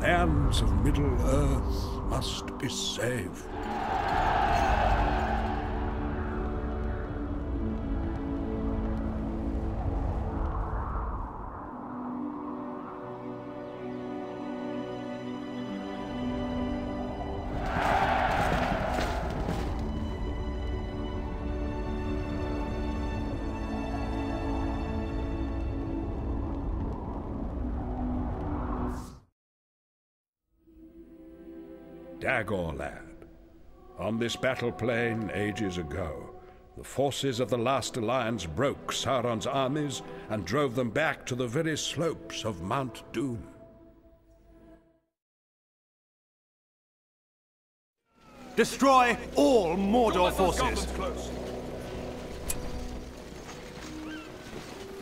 lands of Middle-earth must be saved. Dagorlad. On this battle plain ages ago, the forces of the last alliance broke Sauron's armies and drove them back to the very slopes of Mount Doom. Destroy all Mordor forces!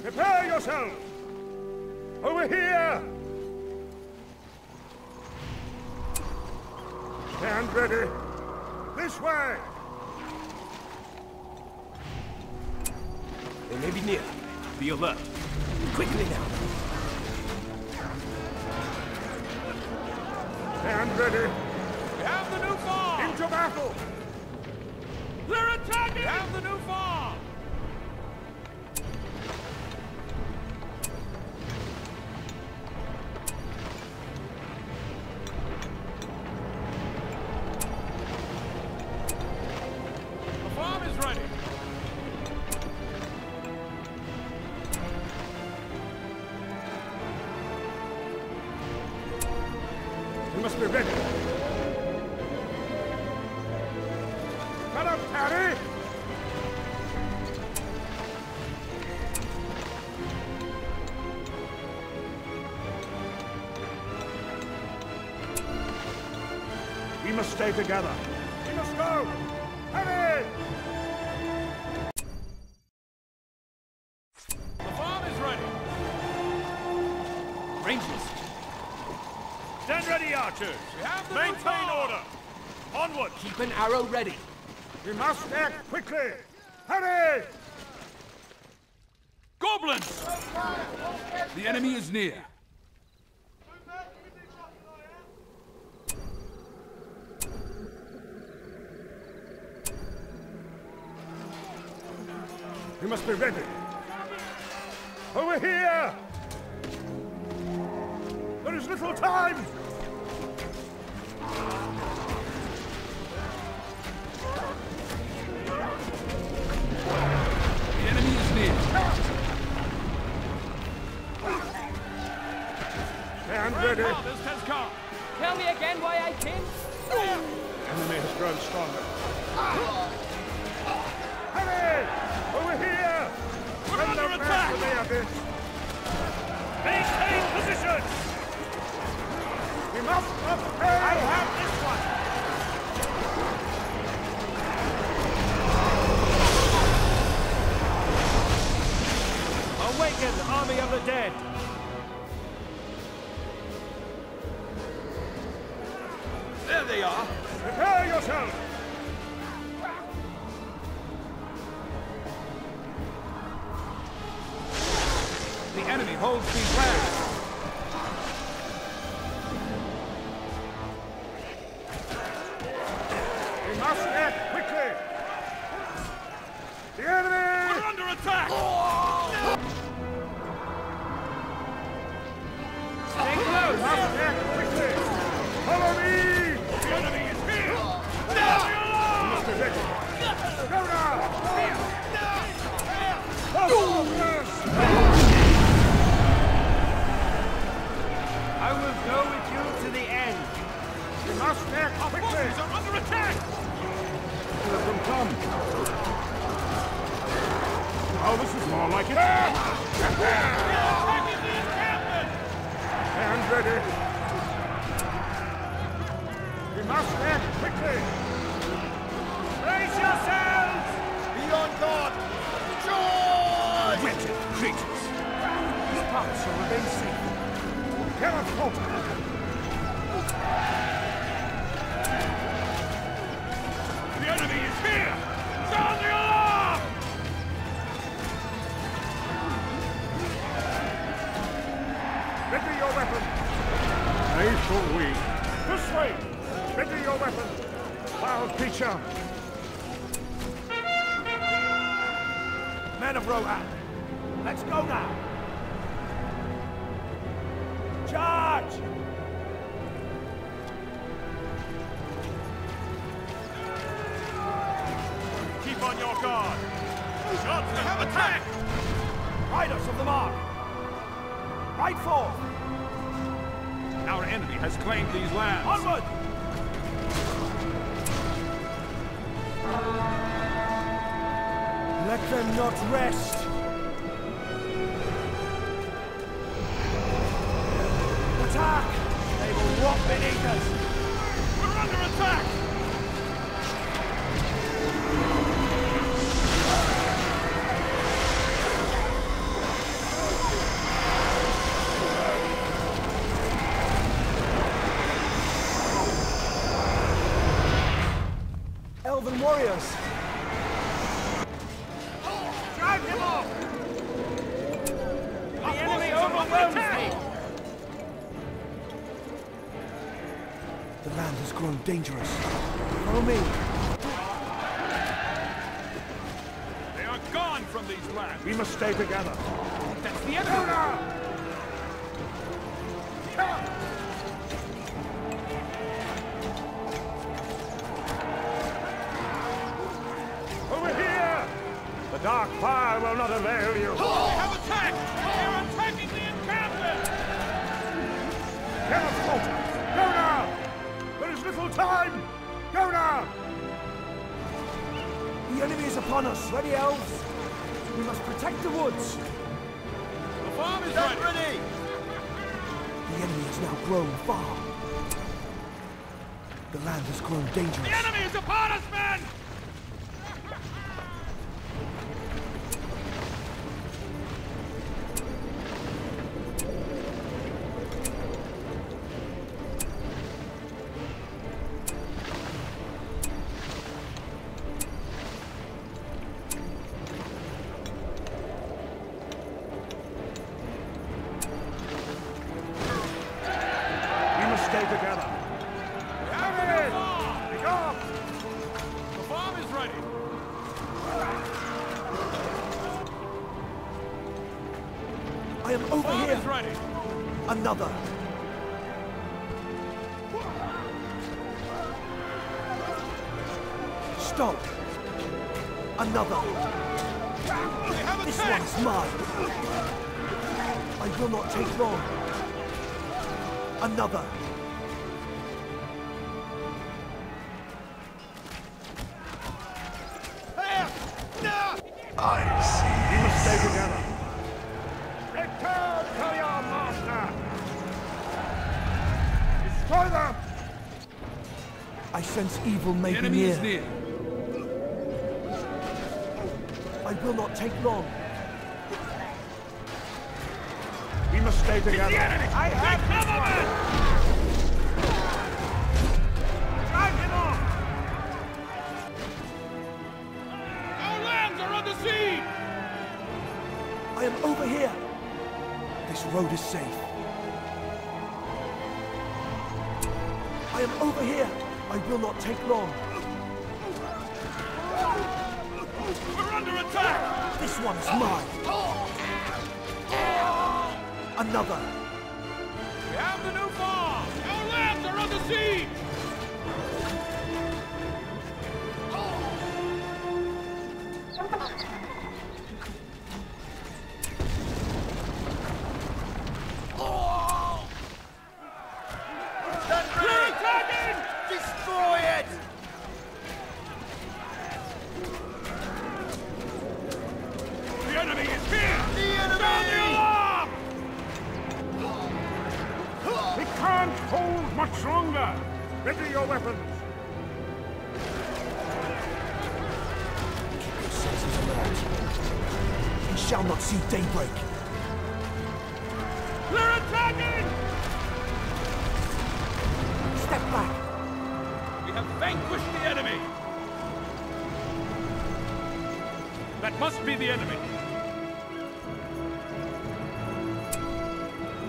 Prepare yourselves! Over here! Stand ready! This way! They may be near. Be alert. Quickly now. Stand ready! We have the new farm! Into battle! They're attacking! We have the new farm! We must stay together. We must go! Hurry! The farm is ready. Rangers. Stand ready, archers! We have the Maintain new order! Onward! Keep an arrow ready. We must act quickly! Hurry! Goblins! The enemy is near. We must be ready! Over here! There is little time! The enemy is near. Stand ready! This has come. Tell me again why I came? Enemy has grown stronger. Ah! Attack! to the abyss! Maintain position! We must not fail! I have this one! Awaken, army of the dead! There they are! Prepare yourself! Keep on your guard! Shots they have attack! Riders of the Mark! Right forth! Our enemy has claimed these lands! Onward! Let them not rest! Beneath us! Land grown dangerous. Follow me. They are gone from these lands! We must stay together! That's the enemy! Over here! The dark fire will not avail you! They have attacked! They are attacking the encampment! Careful! Go now! Time! Go now! The enemy is upon us. Ready, elves? We must protect the woods. The farm is ready! The enemy has now grown far. The land has grown dangerous. The enemy is upon us, men! Will not take long. Another. We must stay together. Return to your master! Destroy them! I sense evil may be enemy near. is near. I will not take long. Must stay together. the enemy! I have cover! Drive him off! Our lands are under siege! I am over here. This road is safe. I am over here. I will not take long. We're under attack! This one is mine. Another. We have the new farm! Our lands are under siege! We're can't hold much longer! Ready your weapons! Your senses alert. He shall not see daybreak. We're attacking! Step back. We have vanquished the enemy! That must be the enemy!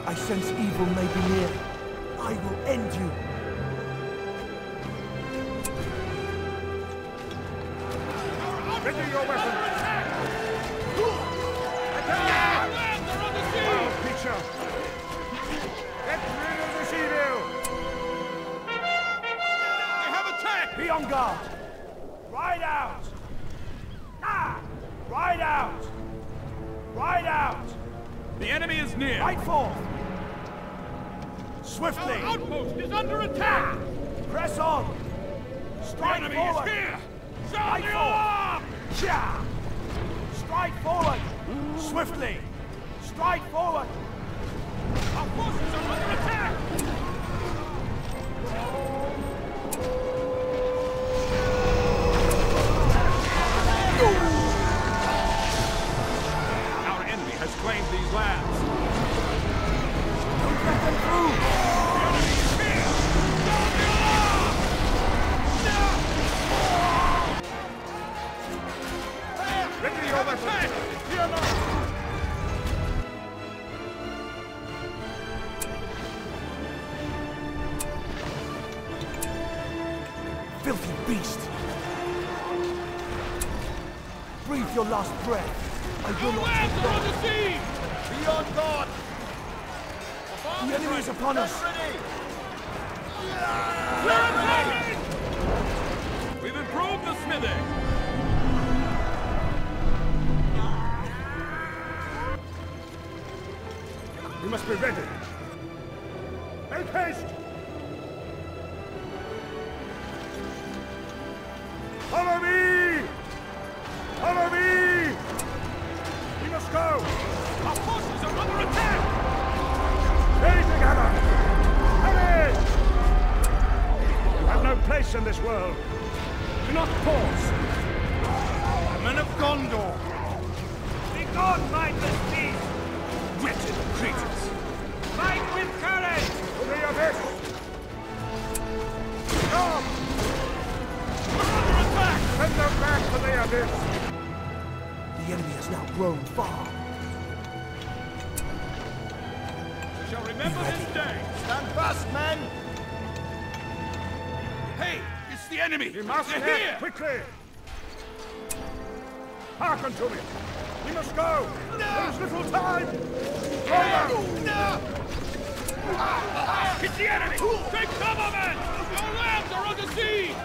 I sense evil may be near. I will end you. Ready your weapon! Our lands are on the sea! Wild creature! Get rid of this evil! They have attacked! Be on guard. Ride out. Ah! Ride out. Ride out. The enemy is near! Right forth. Outpost is under attack! Press on. The Strike enemy forward. is here! Sound the alarm! Cha! Strike forward. Swiftly. Strike forward. Our forces are under attack! Our enemy has claimed these lands! Don't let them through. Filthy beast. Breathe your last breath. I will not take are on the sea! Be on guard! The enemy is upon us. We've improved the smithing! Must be ready. Make haste! Must They're act here! quickly! Hearken to me! We must go! There's little time! Over! It's the enemy! Take cover, men! Our lands are on the sea!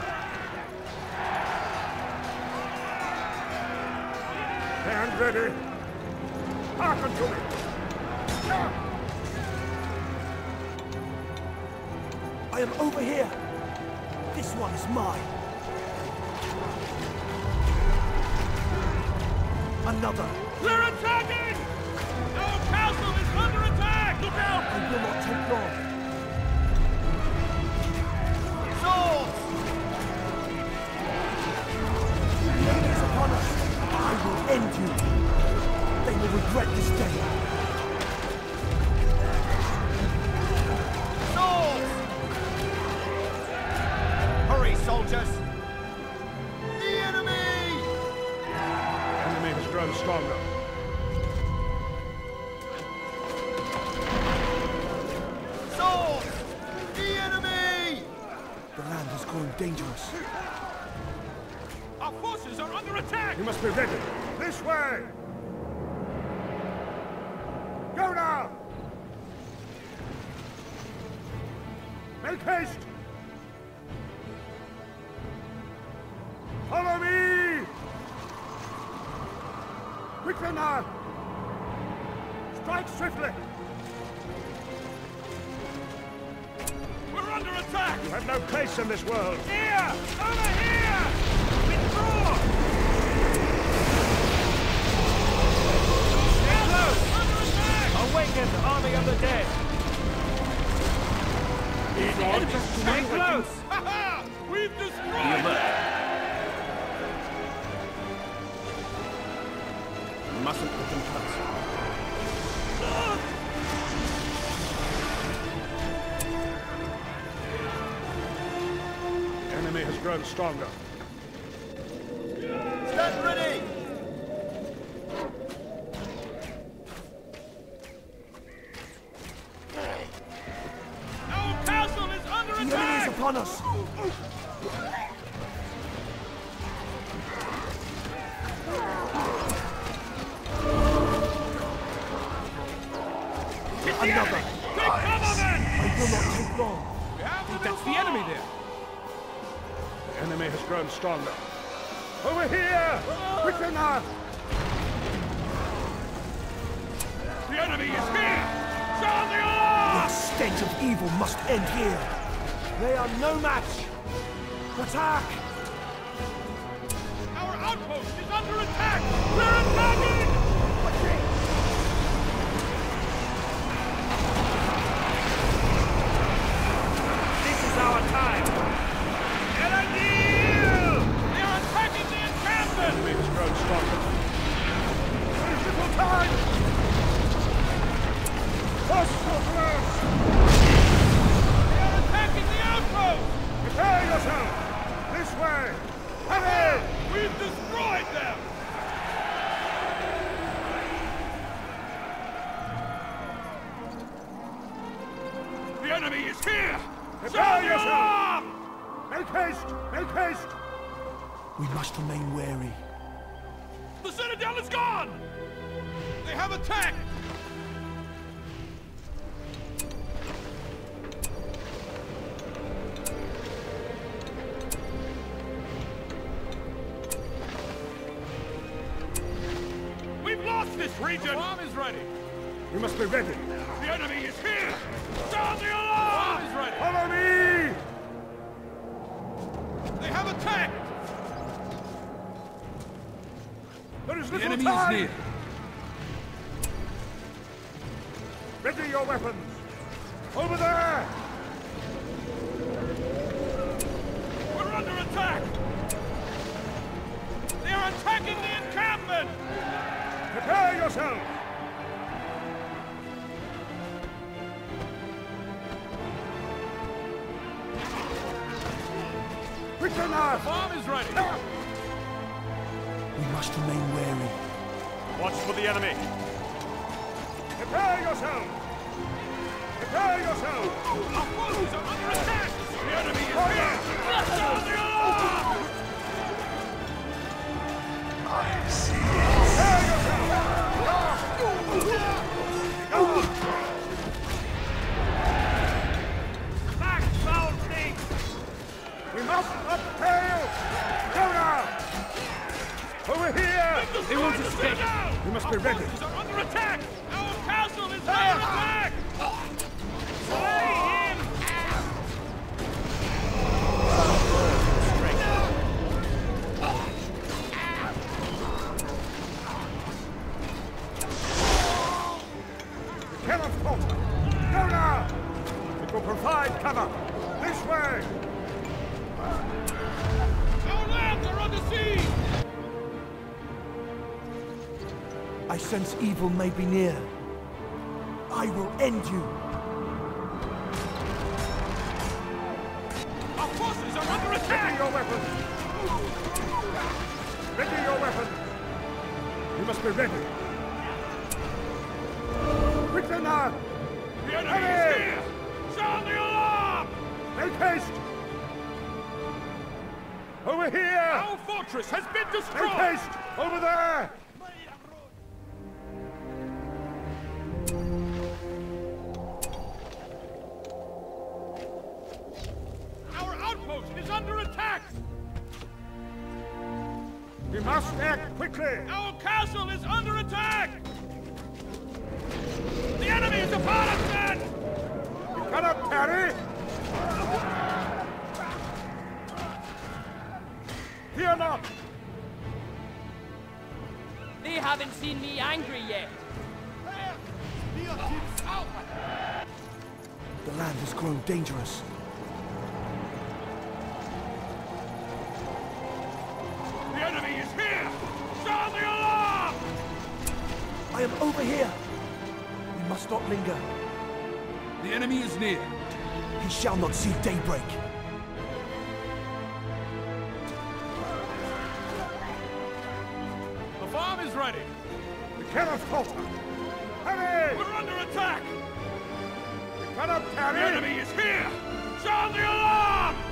Stand ready! Hearken to me! I am over here. This one is mine. Another. We're attacking! Our castle is under attack! Look out! I will not take long. Swords! The enemy is upon us. I will end you. They will regret this day. Stronger. Swords! The enemy! The land is growing dangerous. Our forces are under attack! You must be ready. This way! Go now! Make haste! Have in this world. Here! Over here! Withdraw! Stand close! Under attack! Awaken, army of the dead! Enemy has grown stronger. Stand ready! Our upon us! Stronger. Over here! Quicker now! The enemy is here! Sound the alarm! The stench of evil must end here! They are no match! Attack! Our outpost is under attack! We're attacking! Citadel is gone! They have attacked! We've lost this region! The bomb is ready! We must be ready! The enemy is here! Sound the alarm! The bomb is ready! Follow me! They have attacked! There is The enemy time! is near! Ready your weapons! Over there! We're under attack! They are attacking the encampment! Prepare yourself! Quicker now! Bomb is ready! We must remain wary. Watch for the enemy! Prepare yourself! Prepare yourself! Our forces are under attack! The enemy is here! Sound the alarm! Prepare yourself! Back, foul thing! We must not They won't escape! We must be Our ready. forces under attack! Our castle is under ah! attack! Sense evil may be near. I will end you. Our forces are under attack! Ready attack! your weapons! Ready your weapons! You must be ready! Quicker now! The enemy is here! Sound the alarm! Make haste! Over here! Our fortress has been Make destroyed! haste! Over there! Must act quickly! Our castle is under attack! The enemy is upon us, men! You cannot parry! Fear not! They haven't seen me angry yet. The land has grown dangerous. Over here. We must not linger. The enemy is near. He shall not see daybreak. The farm is ready. We cannot falter! Hurry! We're under attack. We cannot The enemy is here. Sound the alarm!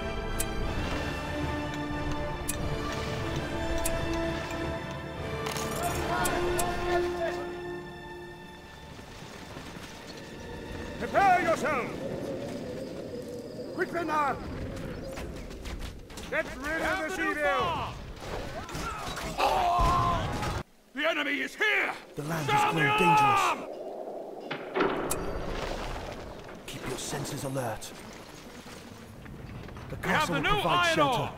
Prepare yourselves! Quickly now! Get rid of this evil! The enemy is here! The land Sound is the growing dangerous. Keep your senses alert. The We have castle the will new provide iron shelter. ore!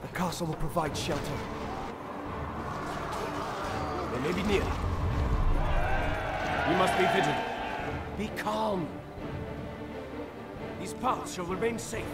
The castle will provide shelter. They may be near. We must be vigilant. Be calm. These parts shall remain safe.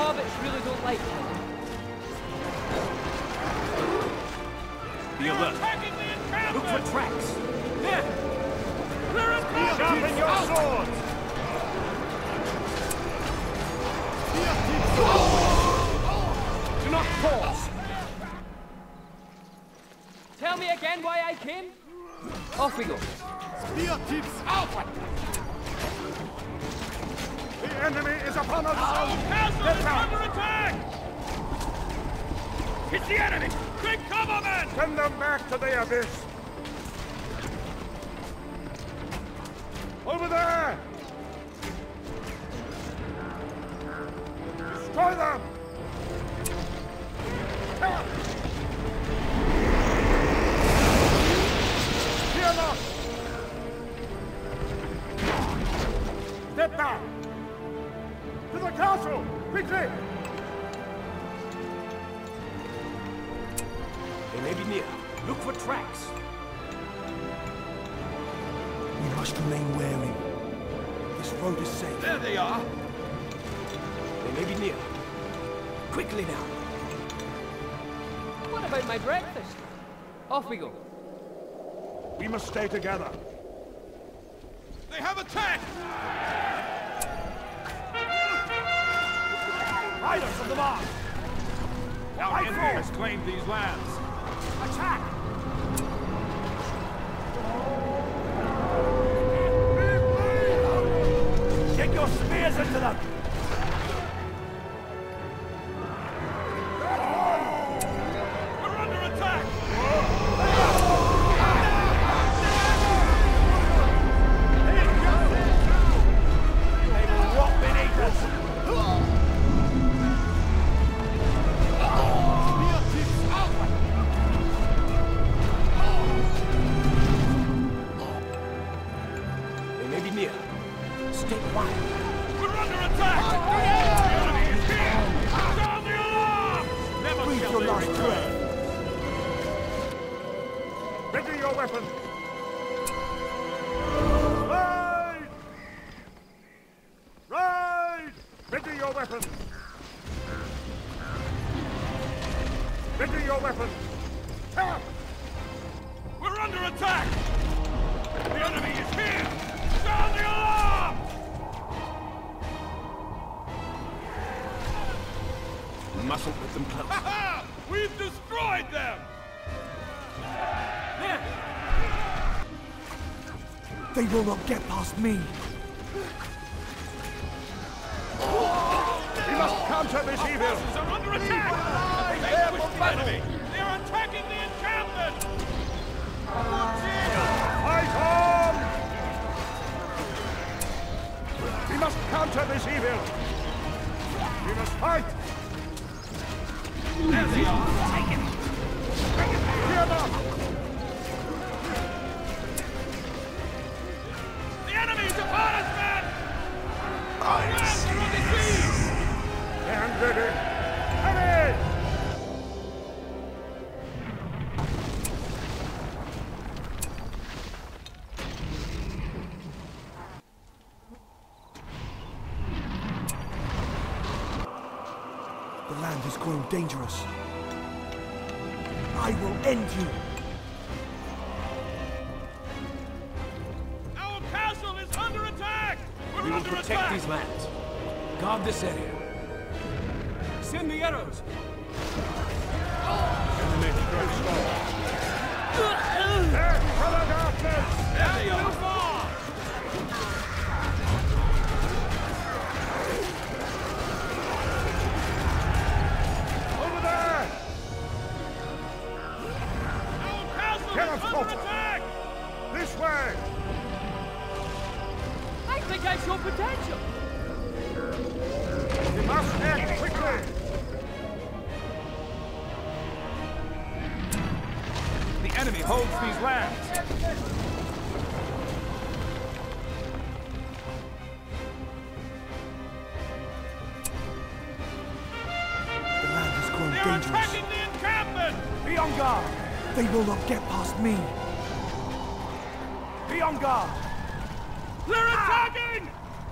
Hobbits really don't like him. Be alert. attacking! Look for tracks. There. They're attacking! Sharpen your swords! Do not pause. Tell me again why I came? Off we go. The enemy is upon us! Castle Get is down! under attack! It's the enemy! Take cover, men! Send them back to the abyss! Over there! Destroy them! They may be near. Look for tracks. We must remain wary. This road is safe. There they are! They may be near. Quickly now. What about my breakfast? Off we go. We must stay together. They have attacked! Riders of the mark! Our Right enemy has claimed these lands. Attack! Get your spears into them! Stay They will not get past me. We must counter this evil! Forces are under attack! They vanquished the enemy! They are attacking the encampment! Fight on! We must counter this evil! We must fight! There they are! Take it! Fear not! The enemy's upon us, men! Our lands are under siege! Stand ready! Hurry! The The land has grown dangerous. I will end you. Guard this area. Send the arrows. There, cover darkness! There you fall! Over there! Get is us under off. This way! I think I saw potential. Holds these lands! The land has grown They are dangerous. attacking the encampment! Be on guard. They will not get past me. Be on guard. They're ah! attacking!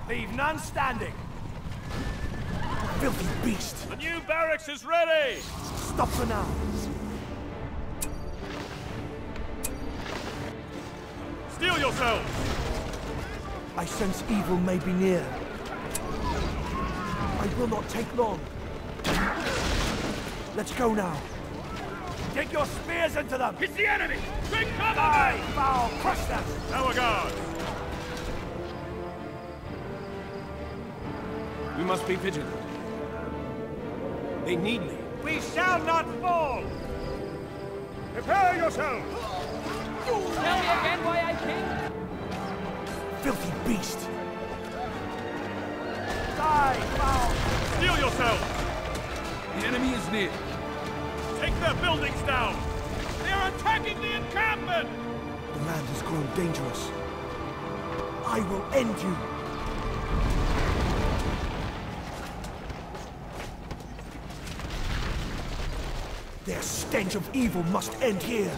Leave none standing. Filthy beast. The new barracks is ready! Stop for now. I sense evil may be near. I will not take long. Let's go now. Dig your spears into them. It's the enemy! Take cover! Foul, crush them. Our guard! We must be vigilant. They need me. We shall not fall! Prepare yourselves! Tell me again why I came. Filthy beast. Die, foul. Steel yourselves! The enemy is near. Take their buildings down! They are attacking the encampment! The land has grown dangerous. I will end you. Their stench of evil must end here.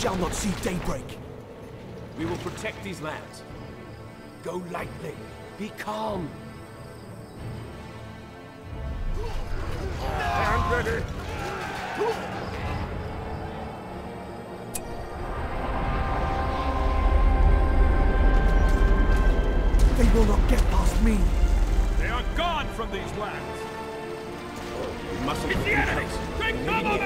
Shall not see daybreak. We will protect these lands. Go lightly. Be calm. Stand ready! They will not get past me. They are gone from these lands! Oh, we mustn't It's the let them enemy! Take cover,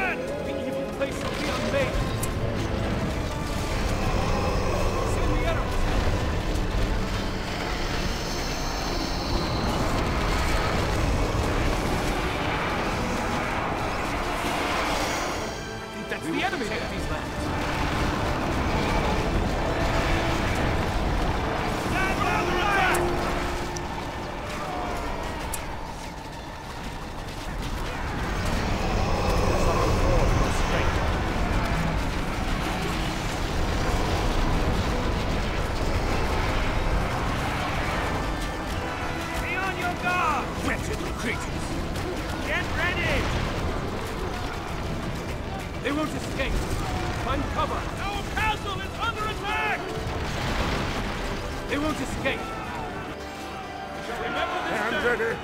They won't escape. Remember this Stand day! ready!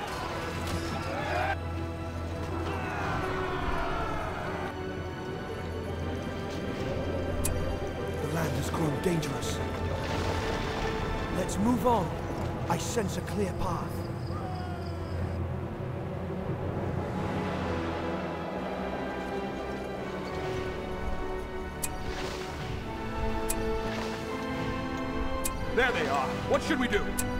The land has grown dangerous. Let's move on. I sense a clear path. Should we do?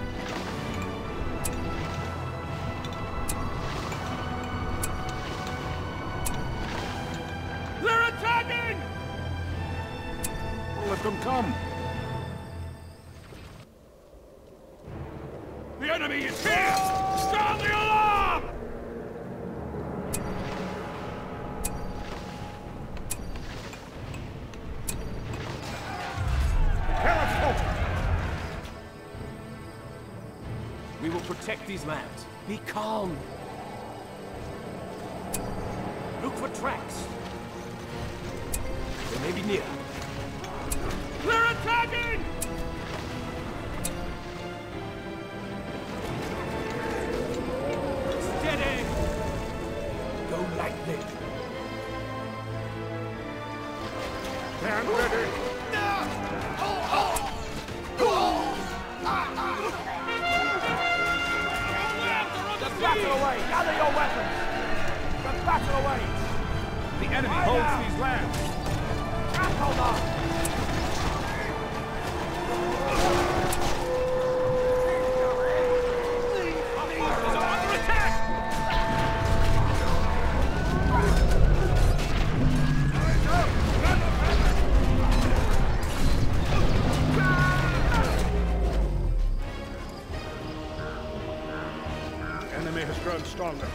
We will protect these lands. Be calm. Look for tracks. They may be near. They're attacking! Steady! Go lightly. They're murdered! Enemy holds these lands. Battle on! Has grown stronger.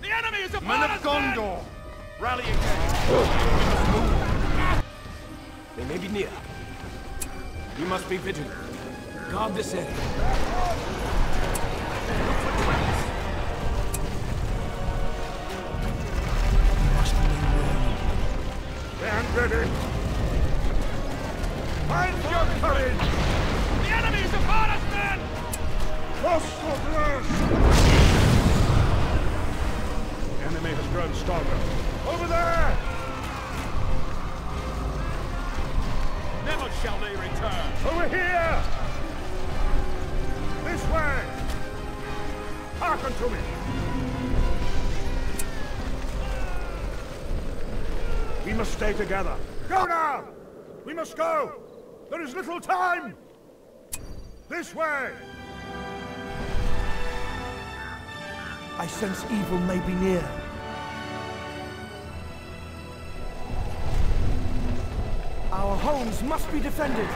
The enemy is upon Men of Gondor! Rally again! They may be near. We must be vigilant. Guard this area. Look for traps. Must remain. Stand ready. Find your courage! The enemy is upon us, men! Phosphorus! Enemy has grown stronger. Over there! Never shall they return. Over here! This way! Hearken to me! We must stay together. Go now! We must go! There is little time! This way! I sense evil may be near. Our homes must be defended.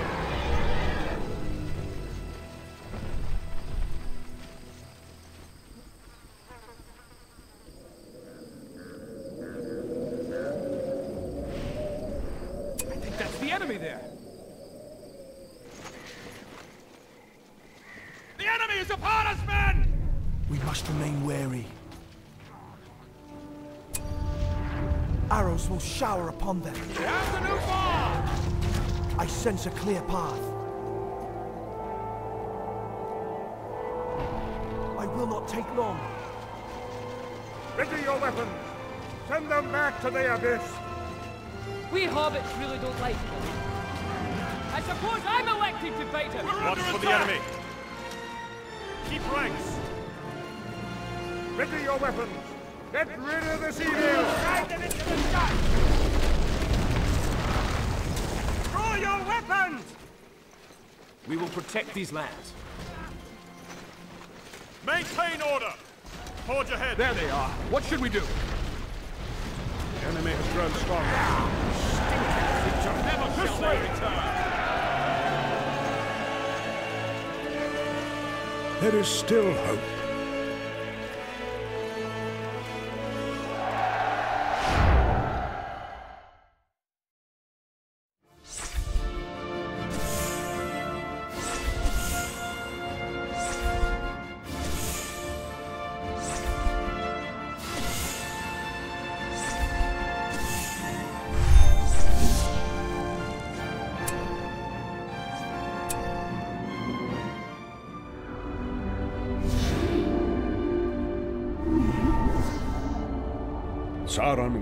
Arrows will shower upon them. There's the new bar! I sense a clear path. I will not take long. Ready your weapons! Send them back to the abyss! We hobbits really don't like him. I suppose I'm elected to fight him. Watch for the enemy. Keep ranks. Ready your weapons! Get rid of this evil! Drive them into the sky! Your! We will protect these lands. Maintain order! Forge ahead. There they are. What should we do? The enemy has grown stronger. Never shall they return. There is still hope.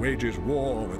Wages war with.